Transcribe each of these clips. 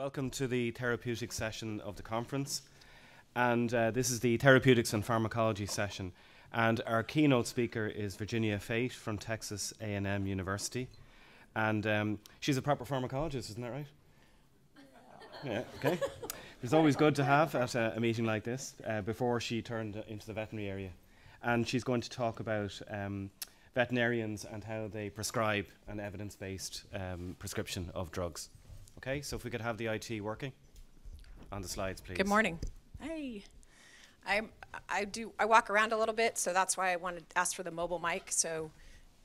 welcome to the therapeutic session of the conference. And uh, this is the therapeutics and pharmacology session. And our keynote speaker is Virginia Fajt from Texas A&M University. And um, she's a proper pharmacologist, isn't that right? yeah, okay. It's always good to have at a, a meeting like this uh, before she turned into the veterinary area. And she's going to talk about um, veterinarians and how they prescribe an evidence based um, prescription of drugs. Okay, so if we could have the IT working on the slides, please. Good morning. Hey. I I do I walk around a little bit, so that's why I wanted to ask for the mobile mic. So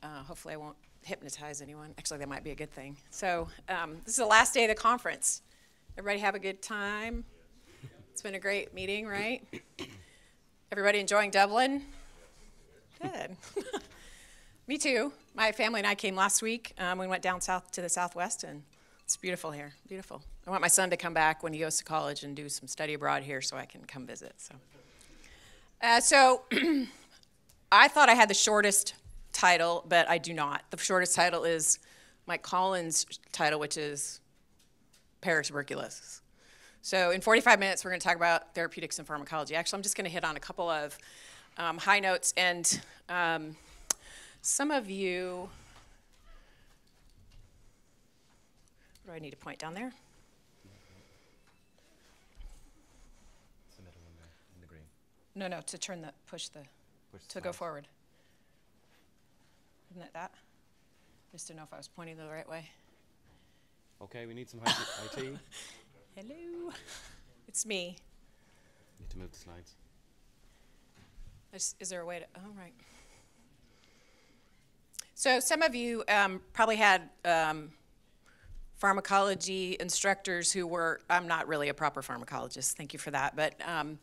uh, hopefully I won't hypnotize anyone. Actually, that might be a good thing. So um, this is the last day of the conference. Everybody have a good time. It's been a great meeting, right? Everybody enjoying Dublin? Good. Me too. My family and I came last week. Um, we went down south to the southwest, and it's beautiful here. Beautiful. I want my son to come back when he goes to college and do some study abroad here, so I can come visit. So, uh, so I thought I had the shortest title, but I do not. The shortest title is Mike Collins' title, which is paratuberculosis. So in 45 minutes, we're going to talk about therapeutics and pharmacology. Actually, I'm just going to hit on a couple of um, high notes, and um, some of you. What do I need to point down there? It's the middle one there, in the green. No, no, to turn the push the Push the to go forward. Isn't it that? Just to know if I was pointing the right way. Okay, we need some IT. IT. Hello, it's me. Need to move the slides. Is, is there a way to? Oh, right. So some of you um, probably had um, pharmacology instructors who were. I'm not really a proper pharmacologist. Thank you for that. But um,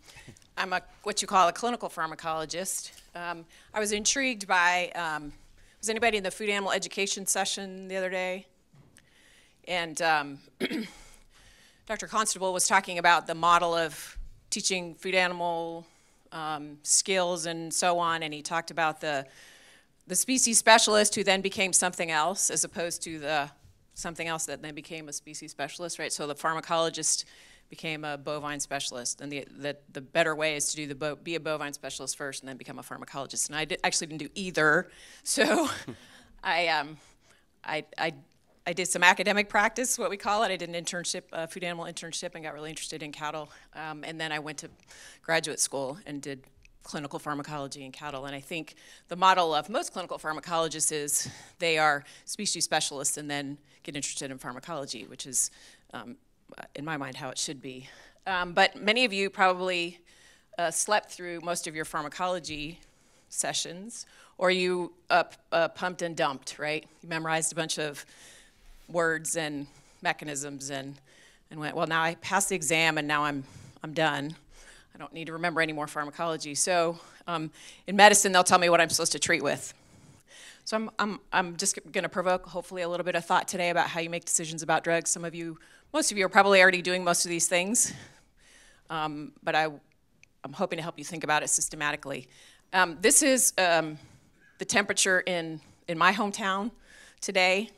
I'm a what you call a clinical pharmacologist. Um, I was intrigued by. Um, was anybody in the food animal education session the other day? And um, Dr. Constable was talking about the model of teaching food animal um, skills and so on, and he talked about the the species specialist who then became something else, as opposed to the something else that then became a species specialist, right? So the pharmacologist became a bovine specialist, and the the, the better way is to do the be a bovine specialist first, and then become a pharmacologist. And I did, actually didn't do either, so I um I I I did some academic practice, what we call it. I did an internship, a food animal internship, and got really interested in cattle. Um, and then I went to graduate school and did clinical pharmacology in cattle. And I think the model of most clinical pharmacologists is they are species specialists and then get interested in pharmacology, which is, um, in my mind, how it should be. Um, but many of you probably uh, slept through most of your pharmacology sessions, or you uh, uh, pumped and dumped, right? You memorized a bunch of words and mechanisms and, and went, well, now I passed the exam and now I'm, I'm done. I don't need to remember any more pharmacology. So um, in medicine, they'll tell me what I'm supposed to treat with. So I'm, I'm, I'm just going to provoke hopefully a little bit of thought today about how you make decisions about drugs. Some of you, most of you are probably already doing most of these things, um, but I, I'm hoping to help you think about it systematically. Um, this is um, the temperature in, in my hometown today.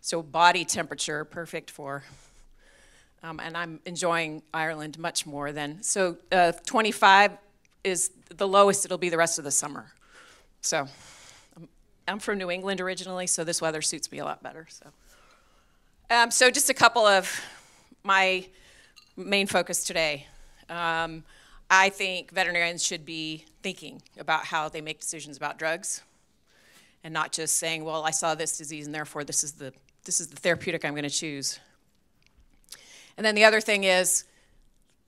So body temperature, perfect for, um, and I'm enjoying Ireland much more than, so uh, 25 is the lowest it'll be the rest of the summer. So um, I'm from New England originally, so this weather suits me a lot better. So, um, so just a couple of my main focus today. Um, I think veterinarians should be thinking about how they make decisions about drugs and not just saying, well, I saw this disease and therefore this is the, this is the therapeutic I'm going to choose. And then the other thing is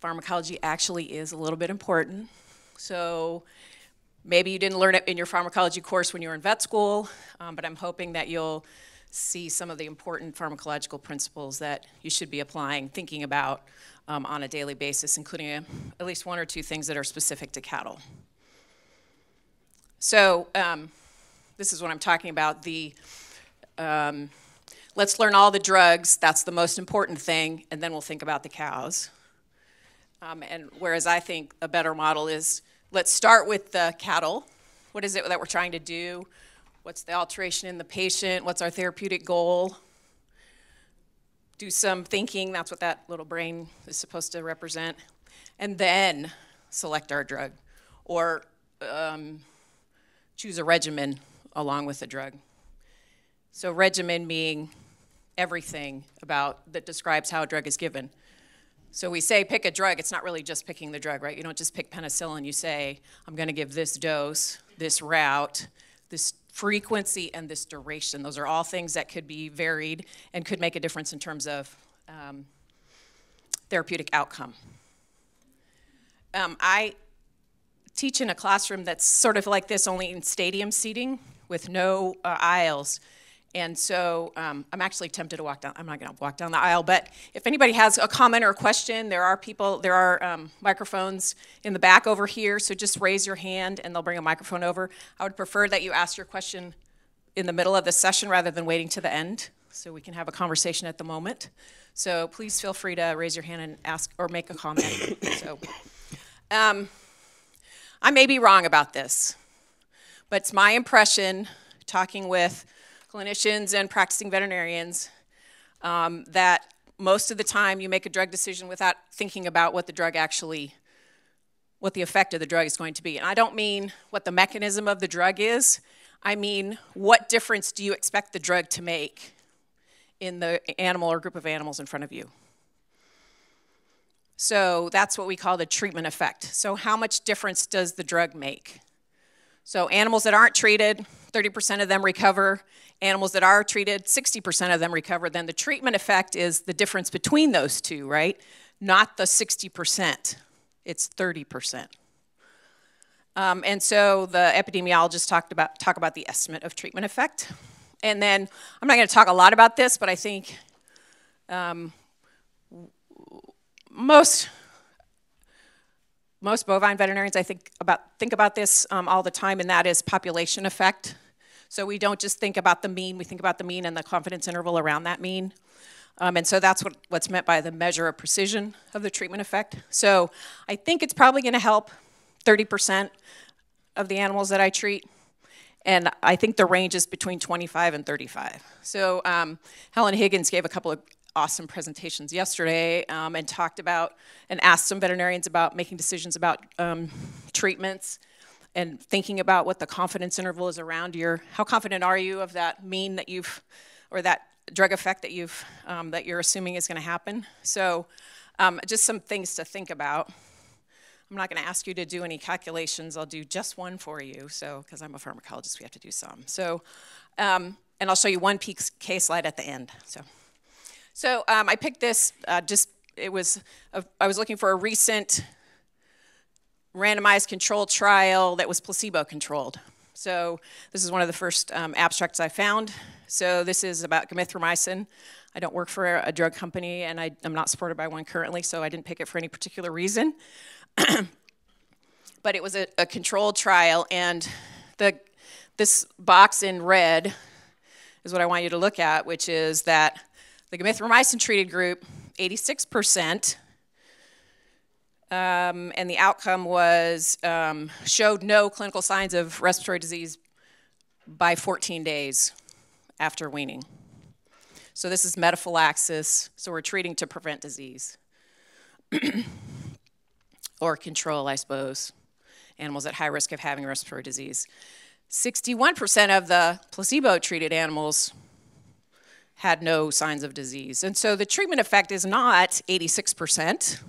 pharmacology actually is a little bit important. So maybe you didn't learn it in your pharmacology course when you were in vet school, um, but I'm hoping that you'll see some of the important pharmacological principles that you should be applying, thinking about um, on a daily basis, including a, at least one or two things that are specific to cattle. So um, this is what I'm talking about. The um, let's learn all the drugs. That's the most important thing, and then we'll think about the cows. Um, and whereas I think a better model is let's start with the cattle. What is it that we're trying to do? What's the alteration in the patient? What's our therapeutic goal? do some thinking, that's what that little brain is supposed to represent, and then select our drug or um, choose a regimen along with the drug. So, regimen being everything about that describes how a drug is given. So we say pick a drug, it's not really just picking the drug, right? You don't just pick penicillin, you say, I'm going to give this dose, this route, this frequency, and this duration. Those are all things that could be varied and could make a difference in terms of um, therapeutic outcome. Um, I teach in a classroom that's sort of like this, only in stadium seating with no uh, aisles. And so um, I'm actually tempted to walk down. I'm not going to walk down the aisle, but if anybody has a comment or a question, there are people, there are um, microphones in the back over here. So just raise your hand and they'll bring a microphone over. I would prefer that you ask your question in the middle of the session rather than waiting to the end so we can have a conversation at the moment. So please feel free to raise your hand and ask or make a comment. so um, I may be wrong about this, but it's my impression talking with clinicians and practicing veterinarians um, that most of the time you make a drug decision without thinking about what the drug actually what the effect of the drug is going to be. And i don't mean what the mechanism of the drug is. I mean what difference do you expect the drug to make in the animal or group of animals in front of you? So that's what we call the treatment effect. So how much difference does the drug make? So animals that aren't treated 30% of them recover Animals that are treated, 60% of them recover. Then the treatment effect is the difference between those two, right? Not the 60%, it's 30%. Um, and so the epidemiologists talked about, talk about the estimate of treatment effect. And then I'm not going to talk a lot about this, but I think um, most most bovine veterinarians I think about think about this um, all the time, and that is population effect. So we don't just think about the mean, we think about the mean and the confidence interval around that mean. Um, and so that's what, what's meant by the measure of precision of the treatment effect. So I think it's probably going to help 30% of the animals that I treat. And I think the range is between 25 and 35. So um, Helen Higgins gave a couple of awesome presentations yesterday um, and talked about and asked some veterinarians about making decisions about um, treatments and thinking about what the confidence interval is around your how confident are you of that mean that you've or that drug effect that you've um, that you're assuming is going to happen? So um, just some things to think about. I'm not going to ask you to do any calculations. I'll do just one for you. So because i'm a pharmacologist we have to do some. So um, and i'll show you one peak case slide at the end. So so um, i picked this uh, just it was a, I was looking for a recent randomized controlled trial that was placebo controlled. So this is one of the first um, abstracts I found. So this is about gamithromycin. I don't work for a drug company and I, am not supported by one currently, so I didn't pick it for any particular reason. but it was a, a, controlled trial and the, this box in red is what I want you to look at, which is that the gamithromycin treated group, 86% um, and the outcome was um, showed no clinical signs of respiratory disease by 14 days after weaning. So this is metaphylaxis, so we're treating to prevent disease. or control, I suppose, animals at high risk of having respiratory disease. 61% of the placebo treated animals had no signs of disease. And so the treatment effect is not 86%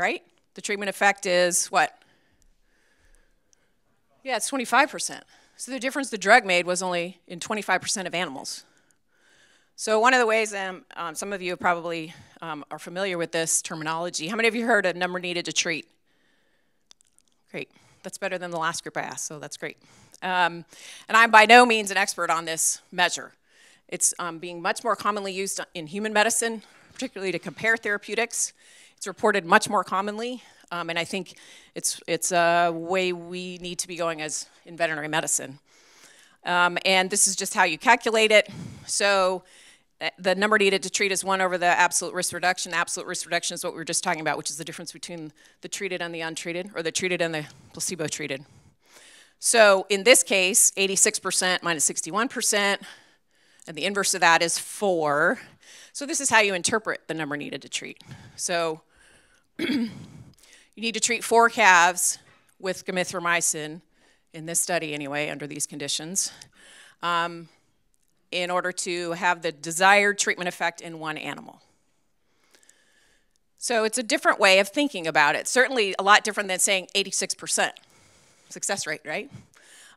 right? The treatment effect is what? Yeah, it's 25%. So the difference the drug made was only in 25% of animals. So one of the ways, um, um, some of you probably um, are familiar with this terminology. How many of you heard a number needed to treat? Great. That's better than the last group I asked, so that's great. Um, and I'm by no means an expert on this measure. It's um, being much more commonly used in human medicine, particularly to compare therapeutics. It's reported much more commonly, um, and I think it's, it's a way we need to be going as in veterinary medicine. Um, and this is just how you calculate it. So uh, the number needed to treat is 1 over the absolute risk reduction. Absolute risk reduction is what we were just talking about, which is the difference between the treated and the untreated, or the treated and the placebo treated. So in this case, 86% minus 61%, and the inverse of that is 4. So this is how you interpret the number needed to treat. So you need to treat four calves with gamithromycin, in this study anyway, under these conditions, um, in order to have the desired treatment effect in one animal. So it's a different way of thinking about it. Certainly a lot different than saying 86% success rate, right?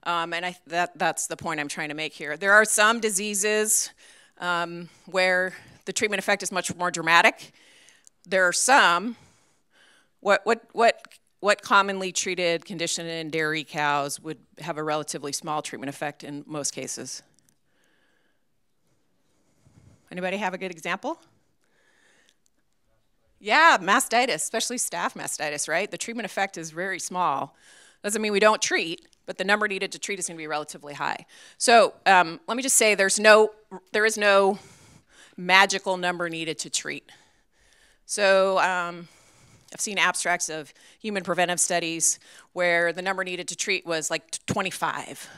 Um, and I, that, that's the point I'm trying to make here. There are some diseases um, where the treatment effect is much more dramatic. There are some, what, what, what, what commonly treated condition in dairy cows would have a relatively small treatment effect in most cases? Anybody have a good example? Yeah, mastitis, especially staph mastitis, right? The treatment effect is very small. Doesn't mean we don't treat, but the number needed to treat is going to be relatively high. So um, let me just say there's no, there is no magical number needed to treat. So um, I've seen abstracts of human preventive studies where the number needed to treat was like 25.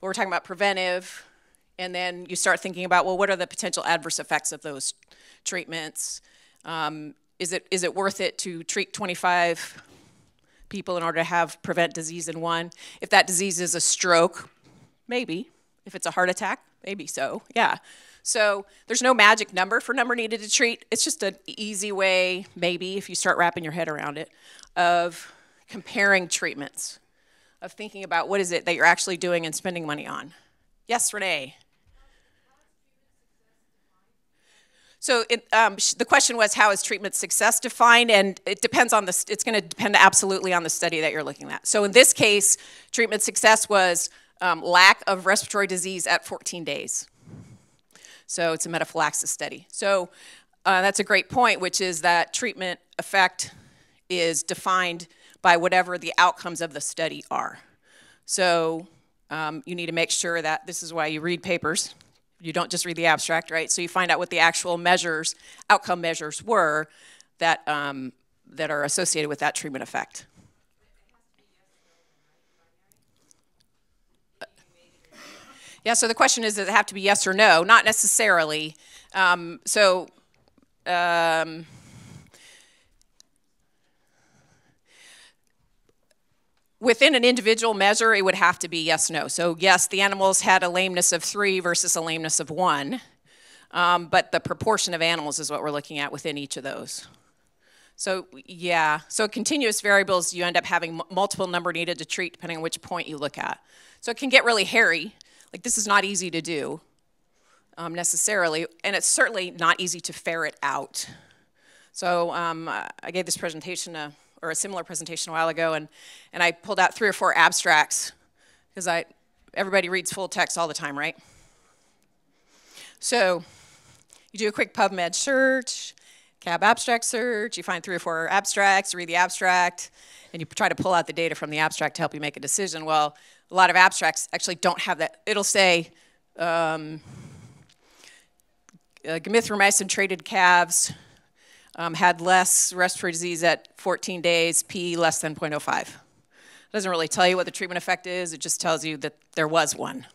But we're talking about preventive, and then you start thinking about, well, what are the potential adverse effects of those treatments? Um, is, it, is it worth it to treat 25 people in order to have prevent disease in one. If that disease is a stroke, maybe. If it's a heart attack, maybe so. Yeah. So there's no magic number for number needed to treat. It's just an easy way, maybe, if you start wrapping your head around it, of comparing treatments, of thinking about what is it that you're actually doing and spending money on. Yes, Renee. So it, um, the question was, how is treatment success defined? And it depends on the, it's going to depend absolutely on the study that you're looking at. So in this case, treatment success was um, lack of respiratory disease at 14 days. So it's a metaphylaxis study. So uh, that's a great point, which is that treatment effect is defined by whatever the outcomes of the study are. So um, you need to make sure that this is why you read papers you don't just read the abstract, right? So you find out what the actual measures, outcome measures were that, um, that are associated with that treatment effect. Yeah, so the question is, does it have to be yes or no? Not necessarily. Um, so um, within an individual measure, it would have to be yes, no. So yes, the animals had a lameness of three versus a lameness of one, um, but the proportion of animals is what we're looking at within each of those. So yeah, so continuous variables, you end up having multiple number needed to treat depending on which point you look at. So it can get really hairy. Like this is not easy to do um, necessarily, and it's certainly not easy to ferret out. So um, I gave this presentation to or a similar presentation a while ago, and, and I pulled out three or four abstracts because I everybody reads full text all the time, right? So you do a quick PubMed search, CAB abstract search, you find three or four abstracts, read the abstract, and you try to pull out the data from the abstract to help you make a decision. Well, a lot of abstracts actually don't have that. It'll say um, uh, gamithromycin treated calves um, had less respiratory disease at 14 days, P less than 0.05. It doesn't really tell you what the treatment effect is, it just tells you that there was one.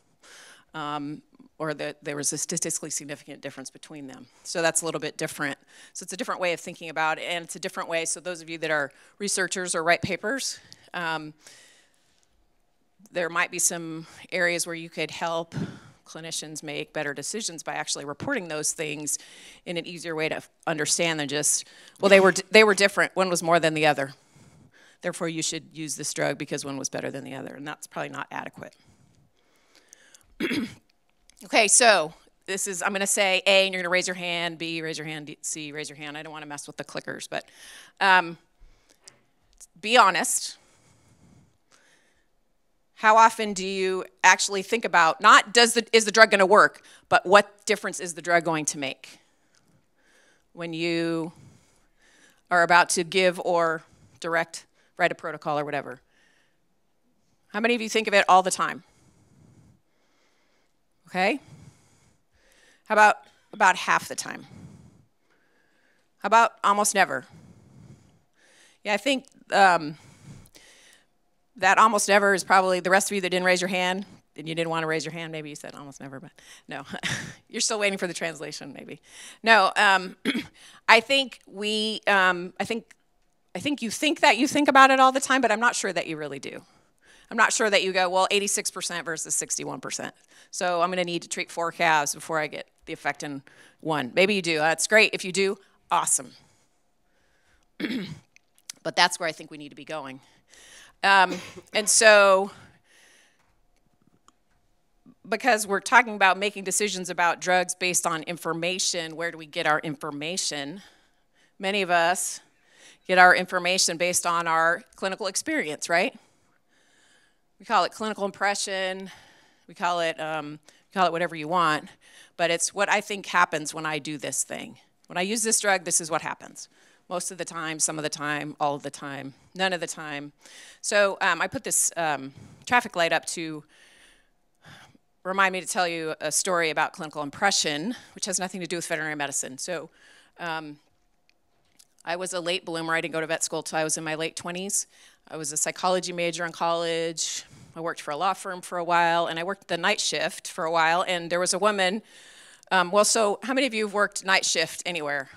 Um, or that there was a statistically significant difference between them. So that's a little bit different. So it's a different way of thinking about it, and it's a different way. So those of you that are researchers or write papers, um, there might be some areas where you could help clinicians make better decisions by actually reporting those things in an easier way to understand than just, well, they were, they were different. One was more than the other. Therefore, you should use this drug because one was better than the other. And that's probably not adequate. okay, so this is, I'm going to say A, and you're going to raise your hand, B, raise your hand, C, raise your hand. I don't want to mess with the clickers, but um, be honest. How often do you actually think about not does the, is the drug going to work, but what difference is the drug going to make when you are about to give or direct, write a protocol or whatever? How many of you think of it all the time? Okay? How about about half the time? How about almost never? Yeah, I think um, that almost never is probably the rest of you that didn't raise your hand and you didn't want to raise your hand. Maybe you said almost never, but no, you're still waiting for the translation. Maybe no. Um, I think we. Um, I think. I think you think that you think about it all the time, but I'm not sure that you really do. I'm not sure that you go well 86% versus 61%. So I'm going to need to treat four calves before I get the effect in one. Maybe you do. That's great. If you do, awesome. but that's where I think we need to be going. Um, and so because we're talking about making decisions about drugs based on information, where do we get our information? Many of us get our information based on our clinical experience, right? We call it clinical impression, we call it, um, call it whatever you want, but it's what I think happens when I do this thing. When I use this drug, this is what happens. Most of the time, some of the time, all of the time, none of the time. So um, I put this um, traffic light up to remind me to tell you a story about clinical impression, which has nothing to do with veterinary medicine. So, um, I was a late bloomer. I didn't go to vet school until I was in my late 20s. I was a psychology major in college. I worked for a law firm for a while, and I worked the night shift for a while. And there was a woman. Um, well, so how many of you have worked night shift anywhere?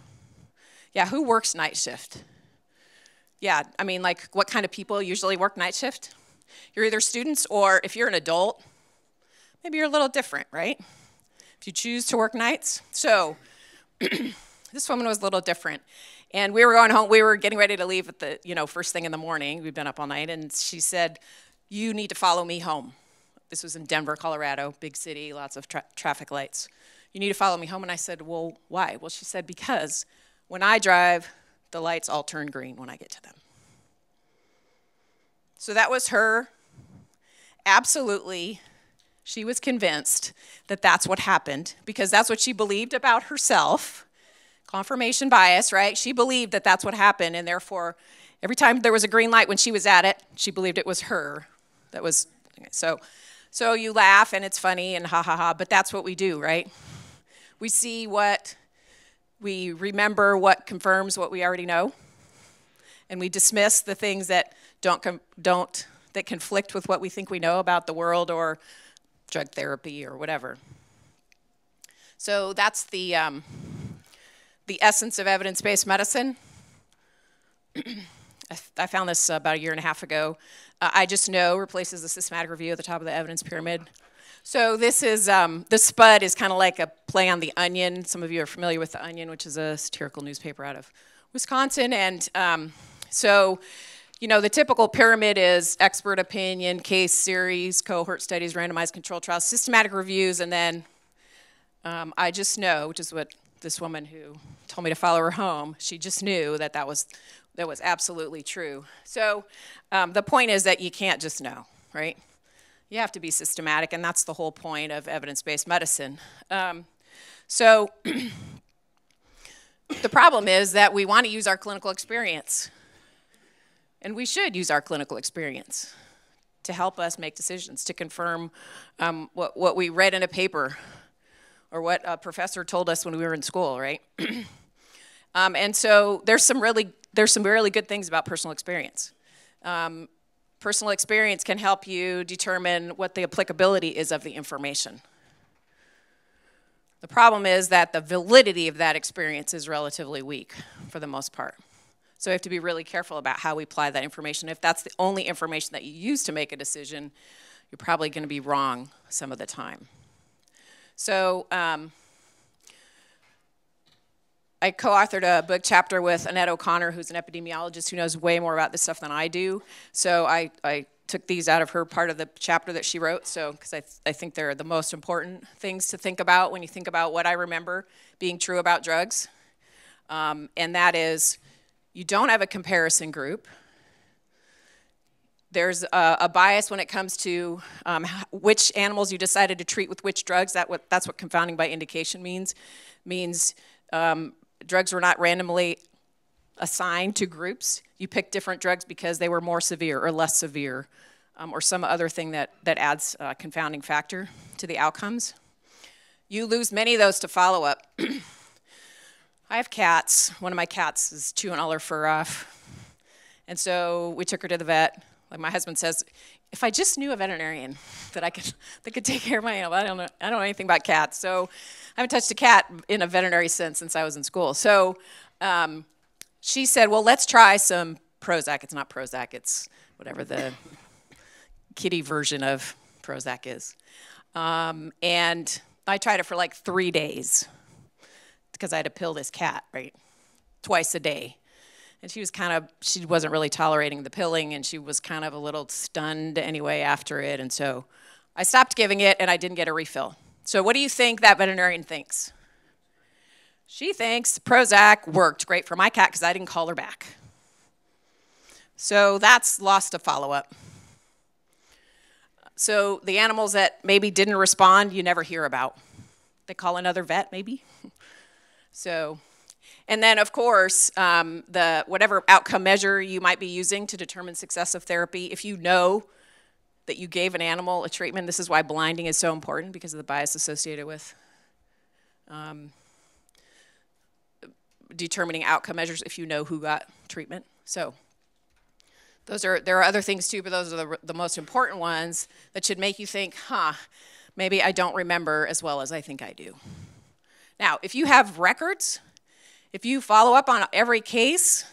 Yeah, who works night shift? Yeah, I mean, like, what kind of people usually work night shift? You're either students or if you're an adult, maybe you're a little different, right? If you choose to work nights. So this woman was a little different. And we were going home, we were getting ready to leave at the, you know, first thing in the morning. We've been up all night. And she said, You need to follow me home. This was in Denver, Colorado, big city, lots of tra- traffic lights. You need to follow me home. And I said, Well, why? Well, she said, Because when I drive, the lights all turn green when I get to them. So that was her absolutely she was convinced that that's what happened because that's what she believed about herself. Confirmation bias, right? She believed that that's what happened, and therefore, every time there was a green light when she was at it, she believed it was her. That was so. So you laugh and it's funny and ha ha ha, but that's what we do, right? We see what we remember, what confirms what we already know, and we dismiss the things that don't don't that conflict with what we think we know about the world or drug therapy or whatever. So that's the, um, the essence of evidence based medicine. I, found this about a year and a half ago. Uh, I just know replaces the systematic review at the top of the evidence pyramid. So this is um, the Spud is kind of like a play on the Onion. Some of you are familiar with the Onion, which is a satirical newspaper out of Wisconsin, and um, so you know, the typical pyramid is expert opinion, case series, cohort studies, randomized control trials, systematic reviews, and then um, I just know, which is what this woman who told me to follow her home, she just knew that that was, that was absolutely true. So um, the point is that you can't just know, right? You have to be systematic, and that's the whole point of evidence based medicine. Um, so the problem is that we want to use our clinical experience. And we should use our clinical experience to help us make decisions, to confirm um, what, what we read in a paper or what a professor told us when we were in school, right? um, and so there's some really there's some really good things about personal experience. Um, personal experience can help you determine what the applicability is of the information. The problem is that the validity of that experience is relatively weak for the most part. So we have to be really careful about how we apply that information. If that's the only information that you use to make a decision, you're probably going to be wrong some of the time. So um, I co-authored a book chapter with Annette O'Connor, who's an epidemiologist who knows way more about this stuff than I do. So I, I took these out of her part of the chapter that she wrote. So because I, th- I think they're the most important things to think about when you think about what I remember being true about drugs, um, and that is you don't have a comparison group. There's a, a bias when it comes to um, which animals you decided to treat with which drugs. That what, that's what confounding by indication means. Means um, drugs were not randomly assigned to groups. You picked different drugs because they were more severe or less severe, um, or some other thing that, that adds a confounding factor to the outcomes. You lose many of those to follow up. I have cats. One of my cats is chewing all her fur off. And so we took her to the vet Like my husband says, if I just knew a veterinarian that I could that could take care of my animal, I don't know. I don't know anything about cats, so I haven't touched a cat in a veterinary sense since I was in school. So um, she said, well, let's try some Prozac. It's not Prozac. It's whatever the kitty version of Prozac is. Um, and I tried it for like three days because I had to pill this cat, right? Twice a day and she was kind of she wasn't really tolerating the pilling and she was kind of a little stunned anyway after it. And so i stopped giving it and i didn't get a refill. So what do you think that veterinarian thinks? She thinks prozac worked great for my cat because i didn't call her back. So that's lost to follow-up. So the animals that maybe didn't respond you never hear about. They call another vet maybe. So and then, of course, um, the whatever outcome measure you might be using to determine success of therapy, if you know that you gave an animal a treatment, this is why blinding is so important because of the bias associated with um, determining outcome measures if you know who got treatment. So those are there are other things too, but those are the, the most important ones that should make you think, huh, maybe I don't remember as well as I think I do. Now, if you have records if you follow up on every case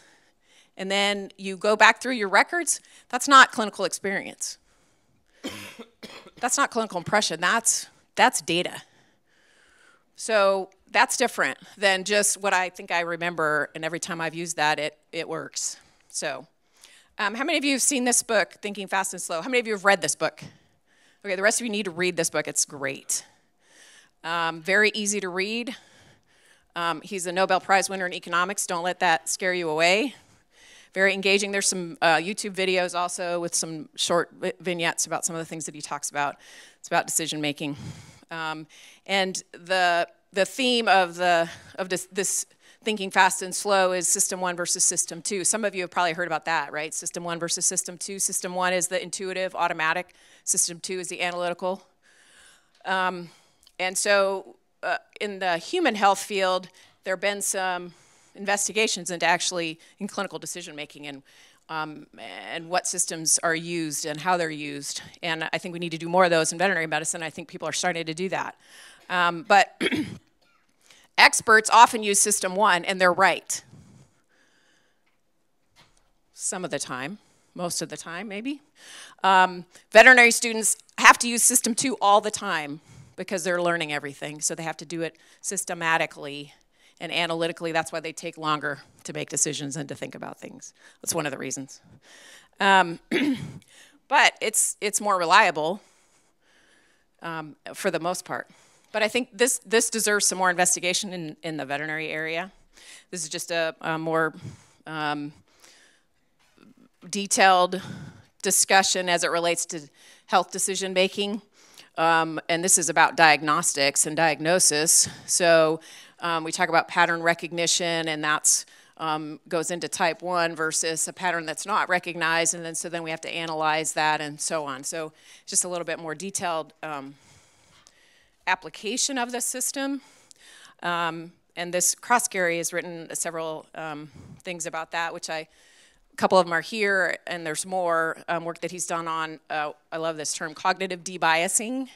and then you go back through your records, that's not clinical experience. that's not clinical impression. That's that's data. So that's different than just what I think I remember, and every time I've used that, it it works. So, um, how many of you have seen this book, Thinking Fast and Slow? How many of you have read this book? Okay, the rest of you need to read this book. It's great. Um, very easy to read. Um, he's a Nobel Prize winner in economics. Don't let that scare you away. Very engaging. There's some uh, YouTube videos also with some short vignettes about some of the things that he talks about. It's about decision making. Um, and the, the theme of, the, of this, this thinking fast and slow is system one versus system two. Some of you have probably heard about that, right? System one versus system two. System one is the intuitive, automatic. System two is the analytical. Um, and so uh, in the human health field, there have been some investigations into actually in clinical decision making and um, and what systems are used and how they're used. And I think we need to do more of those in veterinary medicine. I think people are starting to do that. Um, but experts often use system one, and they're right. Some of the time, most of the time, maybe. Um, veterinary students have to use system two all the time because they're learning everything. So they have to do it systematically and analytically. That's why they take longer to make decisions and to think about things. That's one of the reasons. Um, but it's, it's more reliable um, for the most part. But I think this, this deserves some more investigation in, in the veterinary area. This is just a, a more um, detailed discussion as it relates to health decision making. Um, and this is about diagnostics and diagnosis. So um, we talk about pattern recognition, and that's um, goes into type 1 versus a pattern that's not recognized, and then so then we have to analyze that and so on. So just a little bit more detailed um, application of the system. Um, and this Croskerry has written several um, things about that, which I couple of them are here, and there's more um, work that he's done on, uh, I love this term, cognitive debiasing.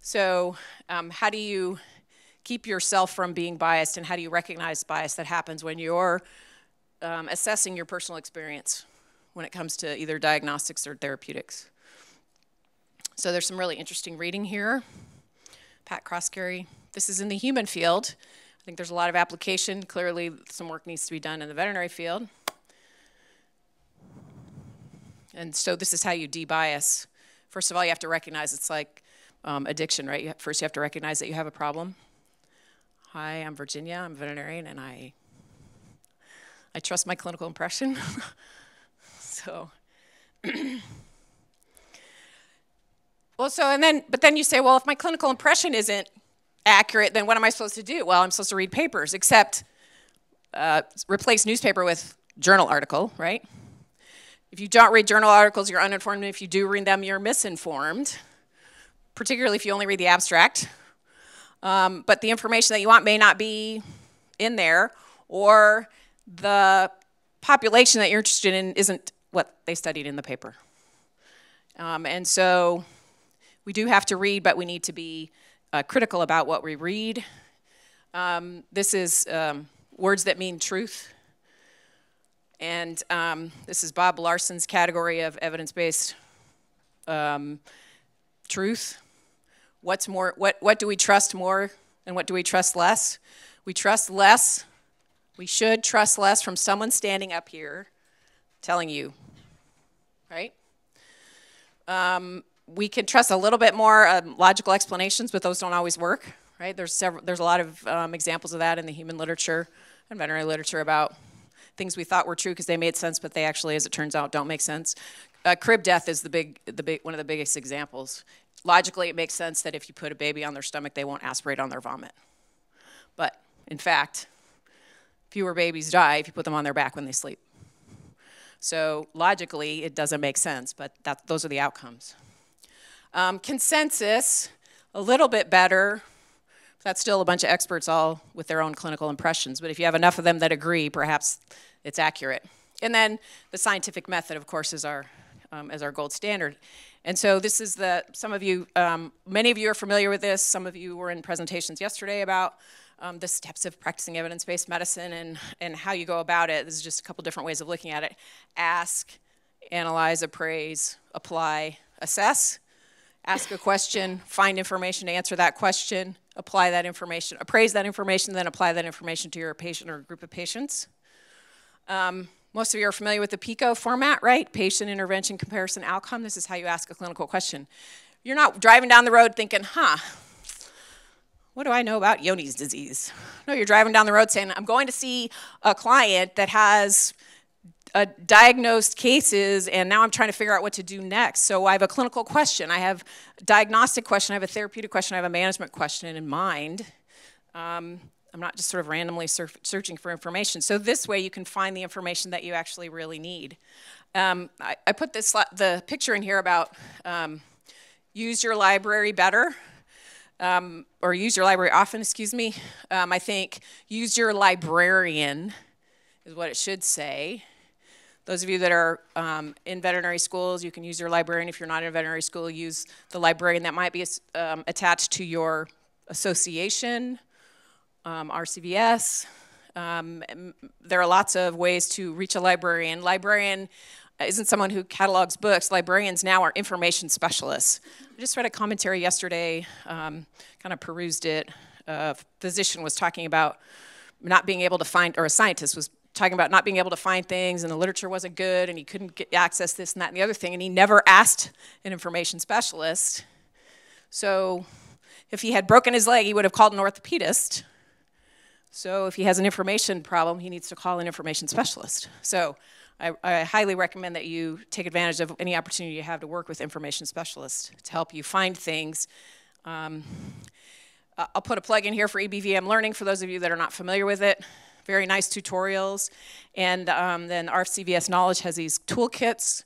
So, um, how do you keep yourself from being biased, and how do you recognize bias that happens when you're um, assessing your personal experience when it comes to either diagnostics or therapeutics? So, there's some really interesting reading here. Pat Croskerry. This is in the human field. I think there's a lot of application. Clearly, some work needs to be done in the veterinary field. And so this is how you debias. First of all, you have to recognize it's like um, addiction, right? You first, you have to recognize that you have a problem. Hi, I'm Virginia. I'm a veterinarian, and I I trust my clinical impression. so. well, so and then, but then you say, well, if my clinical impression isn't accurate, then what am I supposed to do? Well, I'm supposed to read papers, except uh, replace newspaper with journal article, right? If you don't read journal articles, you're uninformed. If you do read them, you're misinformed, particularly if you only read the abstract. Um, but the information that you want may not be in there, or the population that you're interested in isn't what they studied in the paper. Um, and so we do have to read, but we need to be uh, critical about what we read. Um, this is um, words that mean truth. And um, this is Bob Larson's category of evidence based um, truth. What's more, what, what do we trust more and what do we trust less? We trust less, we should trust less from someone standing up here telling you, right? Um, we can trust a little bit more um, logical explanations, but those don't always work, right? There's several, there's a lot of um, examples of that in the human literature and veterinary literature about things we thought were true because they made sense, but they actually, as it turns out, don't make sense. Uh, crib death is the big, the big, one of the biggest examples. Logically, it makes sense that if you put a baby on their stomach, they won't aspirate on their vomit. But in fact, fewer babies die if you put them on their back when they sleep. So logically, it doesn't make sense, but that, those are the outcomes. Um, consensus, a little bit better. That's still a bunch of experts all with their own clinical impressions, but if you have enough of them that agree, perhaps it's accurate. And then the scientific method, of course, is our, um, is our gold standard. And so this is the, some of you, um, many of you are familiar with this. Some of you were in presentations yesterday about um, the steps of practicing evidence-based medicine and, and how you go about it. This is just a couple different ways of looking at it. Ask, analyze, appraise, apply, assess. Ask a question, find information to answer that question, apply that information, appraise that information, then apply that information to your patient or group of patients. Um, most of you are familiar with the PICO format, right? Patient intervention comparison outcome. This is how you ask a clinical question. You're not driving down the road thinking, huh, what do I know about Johne's disease? No, you're driving down the road saying, I'm going to see a client that has uh, diagnosed cases and now I'm trying to figure out what to do next. So I have a clinical question, I have a diagnostic question, I have a therapeutic question, I have a management question in mind. Um, I'm not just sort of randomly searching for information. So this way you can find the information that you actually really need. Um, I, I, put this the picture in here about um, use your library better um, or use your library often, excuse me. Um, I think use your librarian is what it should say. Those of you that are um, in veterinary schools, you can use your librarian. If you're not in a veterinary school, use the librarian that might be um, attached to your association, um, RCVS. Um, there are lots of ways to reach a librarian. Librarian isn't someone who catalogs books. Librarians now are information specialists. I just read a commentary yesterday, um, kind of perused it. A physician was talking about not being able to find, or a scientist was talking about not being able to find things and the literature wasn't good and he couldn't get access this and that and the other thing and he never asked an information specialist. So if he had broken his leg, he would have called an orthopedist. So if he has an information problem, he needs to call an information specialist. So I, I, highly recommend that you take advantage of any opportunity you have to work with information specialists to help you find things. Um, I'll put a plug in here for EBVM Learning for those of you that are not familiar with it. Very nice tutorials. And um, then RCVS Knowledge has these toolkits.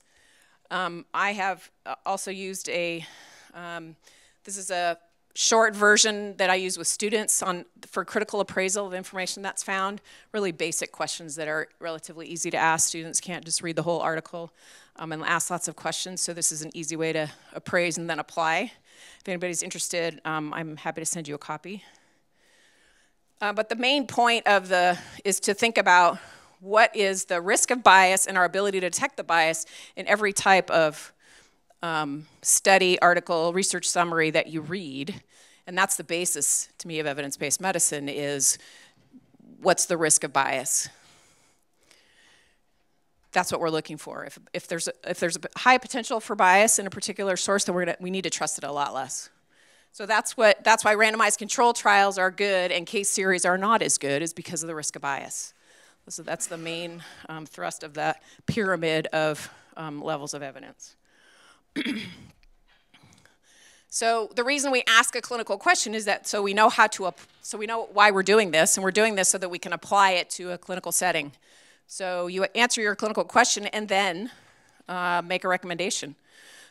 Um, I have uh, also used a, um, this is a short version that I use with students on for critical appraisal of information that's found. Really basic questions that are relatively easy to ask. Students can't just read the whole article um, and ask lots of questions. So this is an easy way to appraise and then apply. If anybody's interested, um, I'm happy to send you a copy. Uh, but the main point of the is to think about what is the risk of bias and our ability to detect the bias in every type of um, study, article, research summary that you read. And that's the basis, to me, of evidence-based medicine is what's the risk of bias? That's what we're looking for. If, if, there's, a, if there's a high potential for bias in a particular source, then we're gonna, we need to trust it a lot less. So that's, what, that's why randomized control trials are good and case series are not as good, is because of the risk of bias. So that's the main um, thrust of that pyramid of um, levels of evidence. so the reason we ask a clinical question is that so we know how to, so we know why we're doing this, and we're doing this so that we can apply it to a clinical setting. So you answer your clinical question and then uh, make a recommendation.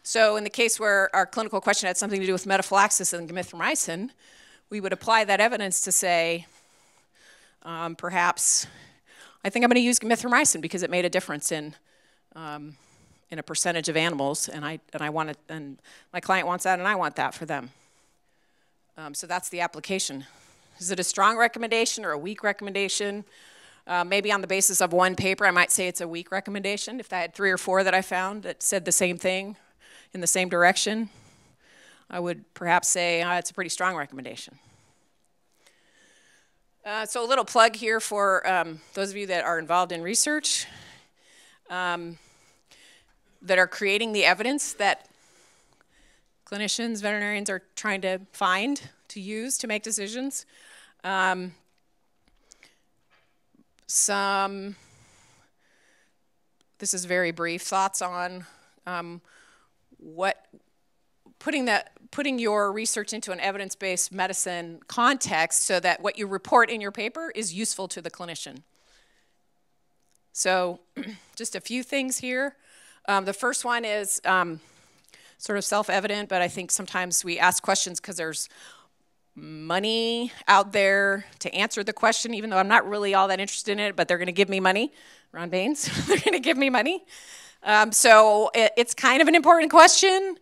So in the case where our clinical question had something to do with metaphylaxis and gamithromycin, we would apply that evidence to say, um, perhaps, I think I'm going to use gamithromycin because it made a difference in um, in a percentage of animals, and I and I want it, and my client wants that, and I want that for them. Um, so that's the application. Is it a strong recommendation or a weak recommendation? Uh, maybe on the basis of one paper, I might say it's a weak recommendation. If I had three or four that I found that said the same thing in the same direction, I would perhaps say uh, it's a pretty strong recommendation. Uh, so a little plug here for um, those of you that are involved in research, um, that are creating the evidence that clinicians, veterinarians are trying to find to use to make decisions. Um, some, this is very brief, thoughts on um, what putting that putting your research into an evidence-based medicine context so that what you report in your paper is useful to the clinician. So just a few things here. Um, the first one is um, sort of self-evident, but I think sometimes we ask questions because there's money out there to answer the question, even though I'm not really all that interested in it, but they're going to give me money. Ron Baines, they're going to give me money. Um, so it, it's kind of an important question,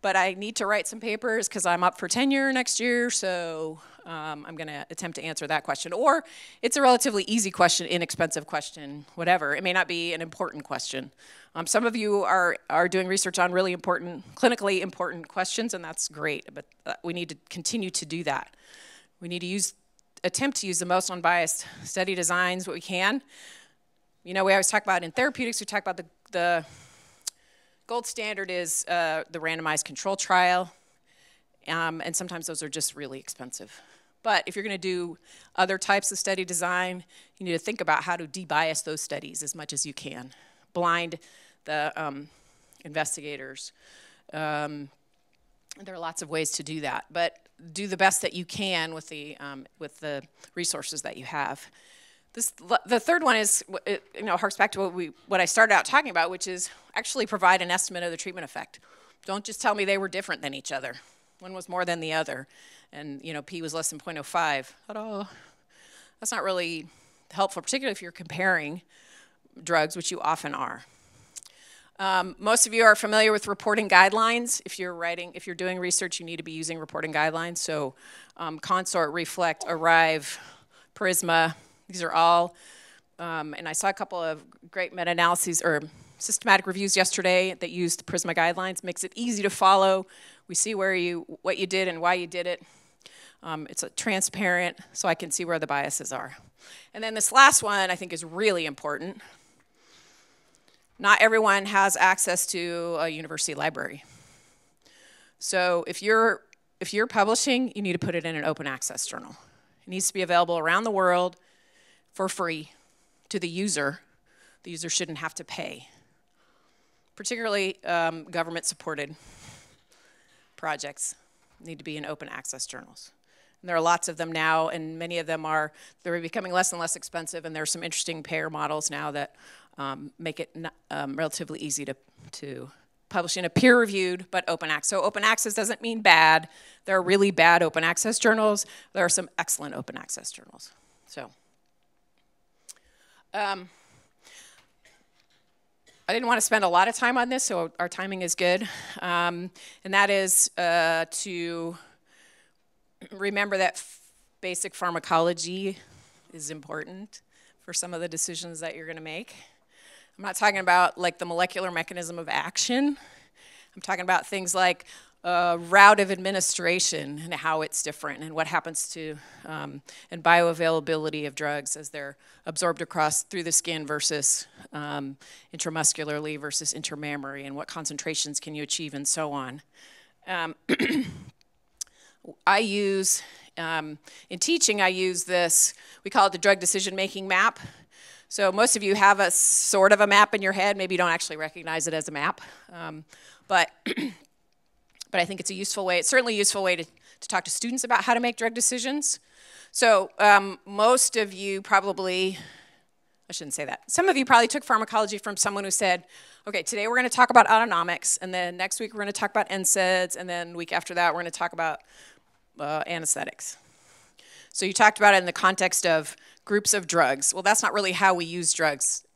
but I need to write some papers because I'm up for tenure next year, so um, I'm going to attempt to answer that question. Or it's a relatively easy question, inexpensive question, whatever. It may not be an important question. Um, some of you are, are doing research on really important, clinically important questions, and that's great, but uh, we need to continue to do that. We need to use, attempt to use the most unbiased study designs what we can. You know, we always talk about in therapeutics, we talk about the, the gold standard is uh, the randomized control trial, um, and sometimes those are just really expensive. But if you're going to do other types of study design, you need to think about how to debias those studies as much as you can. Blind the um, investigators. Um, there are lots of ways to do that, but do the best that you can with the um, with the resources that you have. This, the third one is, you know, harks back to what we what I started out talking about, which is actually provide an estimate of the treatment effect. Don't just tell me they were different than each other. One was more than the other, and you know, p was less than 0.05. ta That's not really helpful, particularly if you're comparing drugs, which you often are. Um, most of you are familiar with reporting guidelines. If you're writing, if you're doing research, you need to be using reporting guidelines. So um, Consort, Reflect, Arrive, Prisma, these are all, um, and I saw a couple of great meta-analyses or systematic reviews yesterday that used the Prisma guidelines. Makes it easy to follow. We see where you, what you did and why you did it. Um, it's transparent, so I can see where the biases are. And then this last one I think is really important. Not everyone has access to a university library. So if you're, if you're publishing, you need to put it in an open access journal. It needs to be available around the world for free to the user. The user shouldn't have to pay, particularly um, government supported projects need to be in open access journals. And there are lots of them now, and many of them are, they're becoming less and less expensive, and there are some interesting payer models now that um, make it um, relatively easy to, to publish in a peer-reviewed but open access. So open access doesn't mean bad. There are really bad open access journals. There are some excellent open access journals. So, um, I didn't want to spend a lot of time on this, so our timing is good. Um, and that is uh, to remember that basic pharmacology is important for some of the decisions that you're going to make. I'm not talking about like the molecular mechanism of action. I'm talking about things like uh, route of administration and how it's different and what happens to um, and bioavailability of drugs as they're absorbed across through the skin versus um, intramuscularly versus intramammary and what concentrations can you achieve and so on. Um, I use, um, in teaching, I use this, we call it the drug decision making map. So most of you have a sort of a map in your head. Maybe you don't actually recognize it as a map. Um, but, but I think it's a useful way, it's certainly a useful way to, to talk to students about how to make drug decisions. So um, most of you probably, I shouldn't say that. Some of you probably took pharmacology from someone who said, okay, today we're going to talk about autonomics, and then next week we're going to talk about NSAIDs, and then week after that we're going to talk about uh, anesthetics. So you talked about it in the context of groups of drugs. Well, that's not really how we use drugs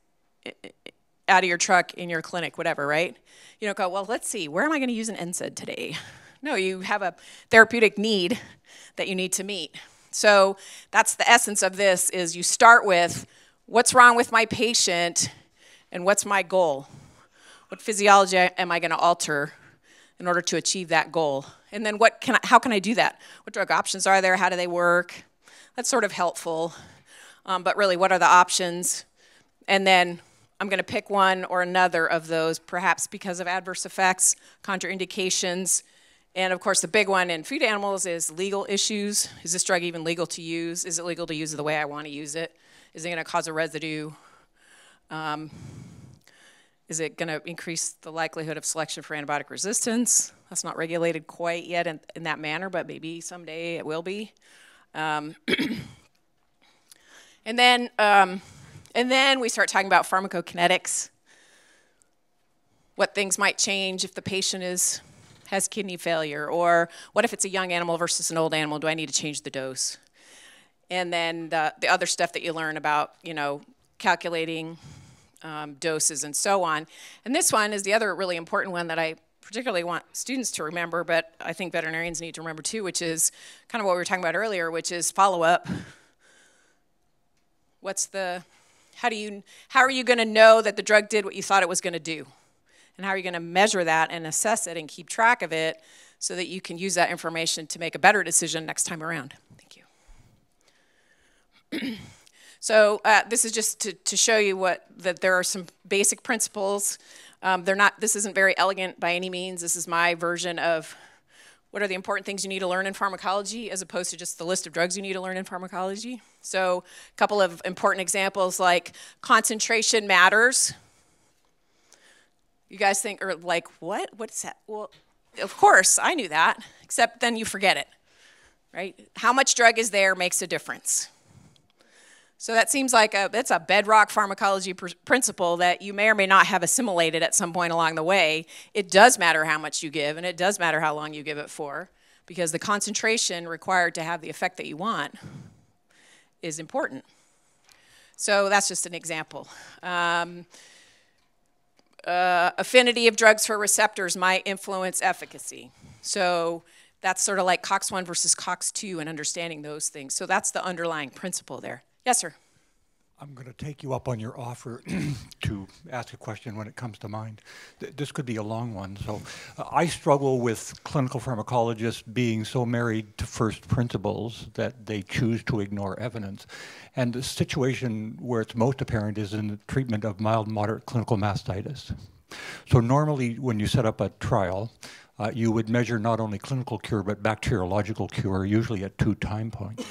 out of your truck in your clinic, whatever, right? You don't go, well, let's see, where am I going to use an NSAID today? No, you have a therapeutic need that you need to meet. So that's the essence of this is you start with what's wrong with my patient and what's my goal? What physiology am I going to alter in order to achieve that goal? And then what can I, how can I do that? What drug options are there? How do they work? That's sort of helpful. Um, but really, what are the options? And then I'm going to pick one or another of those, perhaps because of adverse effects, contraindications, and of course, the big one in food animals is legal issues. Is this drug even legal to use? Is it legal to use the way I want to use it? Is it going to cause a residue? Um, is it going to increase the likelihood of selection for antibiotic resistance? That's not regulated quite yet in, in that manner, but maybe someday it will be. Um, and then, um, and then we start talking about pharmacokinetics. What things might change if the patient is has kidney failure? Or what if it's a young animal versus an old animal? Do I need to change the dose? And then the, the other stuff that you learn about, you know, calculating um, doses and so on. And this one is the other really important one that I particularly want students to remember, but I think veterinarians need to remember too, which is kind of what we were talking about earlier, which is follow up. What's the, how do you, how are you going to know that the drug did what you thought it was going to do? and how are you going to measure that and assess it and keep track of it so that you can use that information to make a better decision next time around. Thank you. so uh, this is just to, to show you what that there are some basic principles. Um, they're not. This isn't very elegant by any means. This is my version of what are the important things you need to learn in pharmacology as opposed to just the list of drugs you need to learn in pharmacology. So a couple of important examples like concentration matters. You guys think, or like, what? What's that? Well, of course, I knew that, except then you forget it, right? How much drug is there makes a difference. So that seems like a, that's a bedrock pharmacology pr- principle that you may or may not have assimilated at some point along the way. It does matter how much you give, and it does matter how long you give it for, because the concentration required to have the effect that you want is important. So that's just an example. Um, uh, affinity of drugs for receptors might influence efficacy. So that's sort of like COX1 versus COX2 and understanding those things. So that's the underlying principle there. Yes, sir. I'm going to take you up on your offer to ask a question when it comes to mind. Th- this could be a long one. So, uh, I struggle with clinical pharmacologists being so married to first principles that they choose to ignore evidence. And the situation where it's most apparent is in the treatment of mild moderate clinical mastitis. So, normally, when you set up a trial, uh, you would measure not only clinical cure but bacteriological cure, usually at two time points.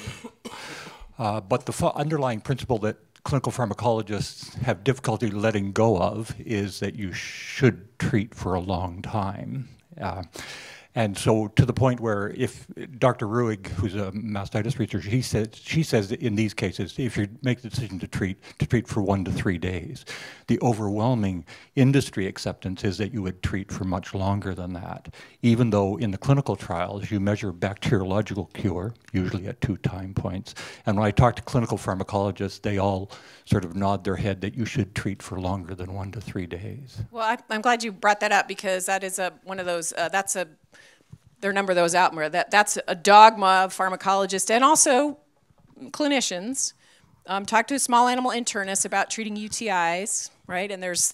Uh, but the underlying principle that clinical pharmacologists have difficulty letting go of is that you should treat for a long time. Uh, and so to the point where if Dr. Ruegg, who's a mastitis researcher, he says, she says that in these cases, if you make the decision to treat, to treat for one to three days, the overwhelming industry acceptance is that you would treat for much longer than that, even though in the clinical trials you measure bacteriological cure, usually at two time points. And when I talk to clinical pharmacologists, they all sort of nod their head that you should treat for longer than one to three days. Well, I, am glad you brought that up because that is a one of those. Uh, that's a a number those out there. That, that's a dogma of pharmacologists and also clinicians. Um, talk to a small animal internist about treating UTIs, right? And there's,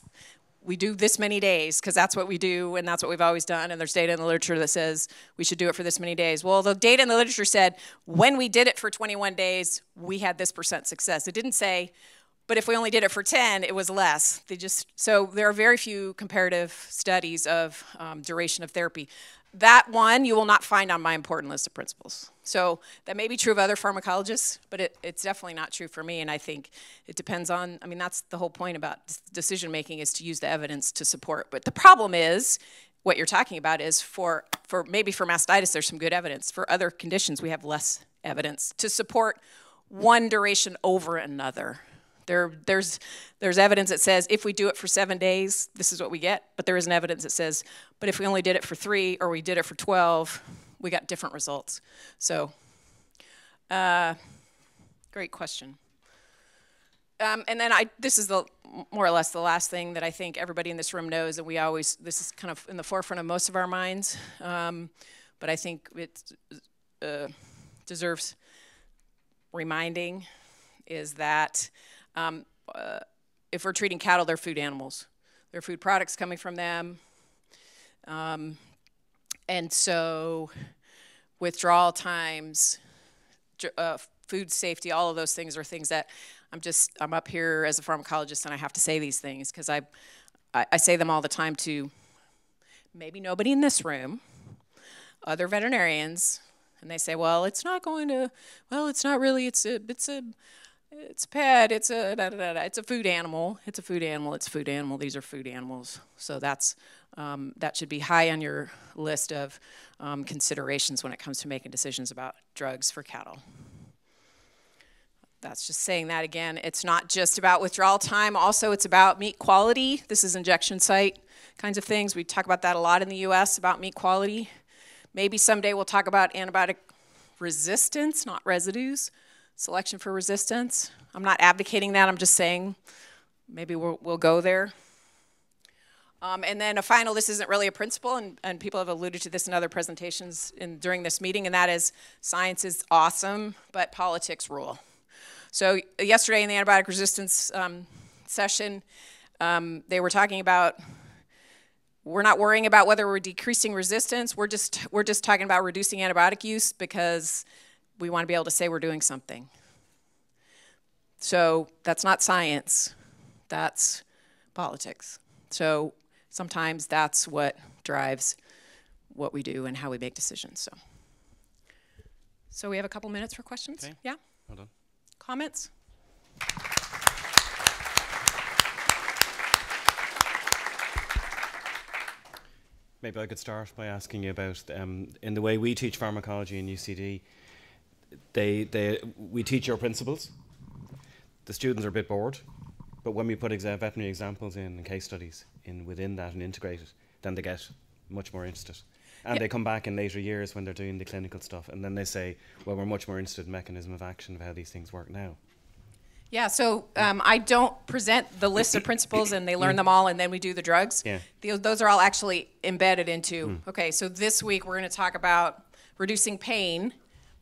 we do this many days because that's what we do and that's what we've always done. And there's data in the literature that says we should do it for this many days. Well, the data in the literature said when we did it for 21 days, we had this percent success. It didn't say, but if we only did it for 10, it was less. They just so there are very few comparative studies of um, duration of therapy that one you will not find on my important list of principles. So that may be true of other pharmacologists, but it, it's definitely not true for me. And I think it depends on, I mean, that's the whole point about decision making is to use the evidence to support. But the problem is, what you're talking about is for, for maybe for mastitis, there's some good evidence. For other conditions, we have less evidence to support one duration over another. There, there's, there's evidence that says if we do it for seven days, this is what we get. But there isn't evidence that says, but if we only did it for three or we did it for 12, we got different results. So, uh, great question. Um, and then I, this is the more or less the last thing that I think everybody in this room knows, and we always, this is kind of in the forefront of most of our minds, um, but I think it uh, deserves reminding, is that um, uh, if we're treating cattle, they're food animals. There are food products coming from them. Um, and so withdrawal times, uh, food safety, all of those things are things that I'm just, I'm up here as a pharmacologist and I have to say these things because I, I, I say them all the time to maybe nobody in this room, other veterinarians, and they say, well, it's not going to, well, it's not really, it's a, it's a, it's a pet, it's a, da, da, da, it's a food animal, it's a food animal, it's a food animal, these are food animals. So that's, um, that should be high on your list of um, considerations when it comes to making decisions about drugs for cattle. That's just saying that again. It's not just about withdrawal time, also, it's about meat quality. This is injection site kinds of things. We talk about that a lot in the US about meat quality. Maybe someday we'll talk about antibiotic resistance, not residues, selection for resistance. I'm not advocating that, I'm just saying maybe we'll, we'll go there. Um, and then a final, this isn't really a principle, and, and people have alluded to this in other presentations in, during this meeting, and that is science is awesome, but politics rule. So yesterday in the antibiotic resistance um, session, um, they were talking about we're not worrying about whether we're decreasing resistance. We're just we're just talking about reducing antibiotic use because we want to be able to say we're doing something. So that's not science. That's politics. So sometimes that's what drives what we do and how we make decisions. So, so we have a couple minutes for questions. Okay. Yeah. Well done. Comments. Maybe I could start by asking you about um, in the way we teach pharmacology in UCD. They, they, we teach your principles. The students are a bit bored, but when we put exa- veterinary examples in and case studies in within that and integrate it, then they get much more interested. And Yeah. they come back in later years when they're doing the clinical stuff, and then they say, "Well, we're much more interested in mechanism of action of how these things work now." Yeah, so um, I don't present the list of principles and they learn them all and then we do the drugs. Yeah. Tho- Those are all actually embedded into, okay, so this week we're going to talk about reducing pain.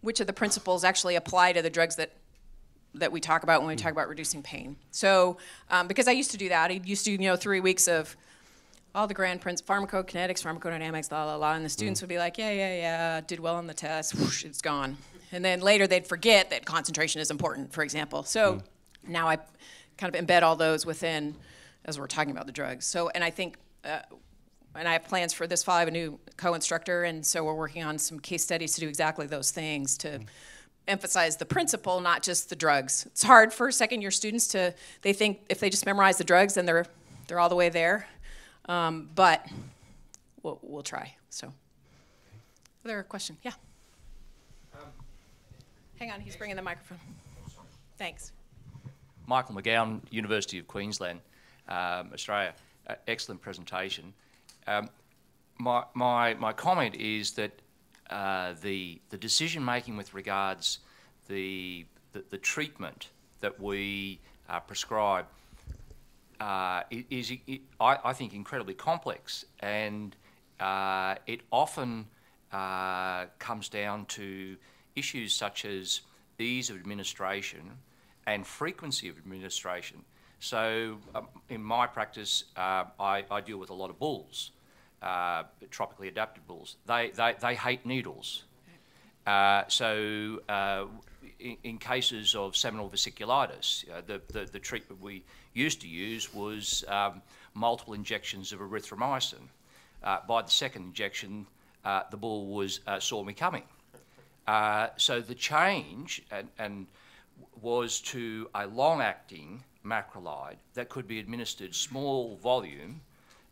Which of the principles actually apply to the drugs that, that we talk about when we talk about reducing pain? So, um, because I used to do that, I used to, you know, three weeks of all the grand principles, pharmacokinetics, pharmacodynamics, la la la, and the students would be like, yeah, yeah, yeah, did well on the test, whoosh, it's gone. And then later they'd forget that concentration is important, for example. So now I kind of embed all those within as we're talking about the drugs. So, and I think, uh, and I have plans for this fall. I have a new co-instructor, and so we're working on some case studies to do exactly those things to emphasize the principle, not just the drugs. It's hard for second-year students to they think if they just memorize the drugs, then they're they're all the way there. Um, but we'll, we'll try. So, other question? Yeah. Hang on, he's bringing the microphone. Thanks. Michael McGowan, University of Queensland, um, Australia. Uh, excellent presentation. Um, my, my, my comment is that uh, the, the decision making with regards the, the, the treatment that we uh, prescribe uh, is, i I, I think, incredibly complex, and uh, it often uh, comes down to issues such as ease of administration and frequency of administration. So, um, in my practice, uh, I, I deal with a lot of bulls, uh, tropically adapted bulls. They, they, they hate needles. Uh, so, uh, in, in cases of seminal vesiculitis, uh, the, the, the treatment we used to use was um, multiple injections of erythromycin. Uh, by the second injection, the bull was saw me coming. So the change and, and was to a long-acting macrolide that could be administered small volume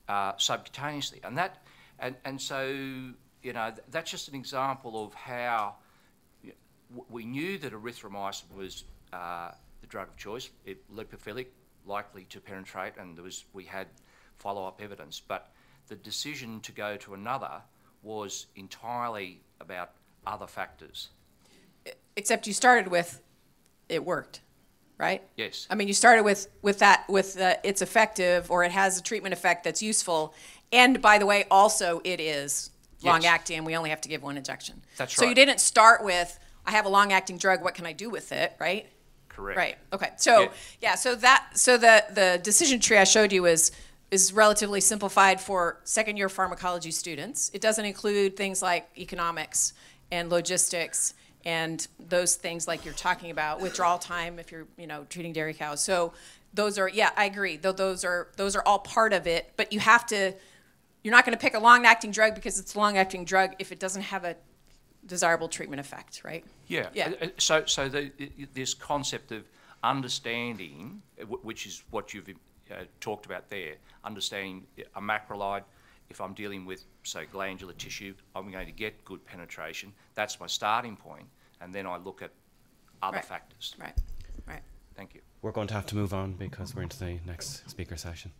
uh, subcutaneously, and that and, and so you know th- that's just an example of how we knew that erythromycin was uh, the drug of choice, it, lipophilic, likely to penetrate, and there was we had follow-up evidence, but the decision to go to another was entirely about other factors. Except you started with, it worked. Right? Yes. I mean, you started with, with that, with uh, it's effective, or it has a treatment effect that's useful. And by the way, also it is long acting, we only have to give one injection. That's right. So you didn't start with, I have a long acting drug, what can I do with it, right? Correct. Right. Okay. So Yeah. yeah. So that so the the decision tree I showed you is is relatively simplified for second year pharmacology students. It doesn't include things like economics and logistics and those things like you're talking about withdrawal time if you're you know treating dairy cows. So those are yeah I agree. Though those are those are all part of it. But you have to you're not going to pick a long acting drug because it's a long acting drug if it doesn't have a desirable treatment effect, right? Yeah. Yeah. Uh, uh, So, so the, this concept of understanding, which is what you've uh, talked about there, understanding a macrolide. If I'm dealing with, say, glandular tissue, I'm going to get good penetration. That's my starting point, and then I look at other Right. factors. Right. Right. Thank you. We're going to have to move on because we're into the next speaker session.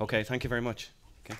Okay, thank you very much. Okay.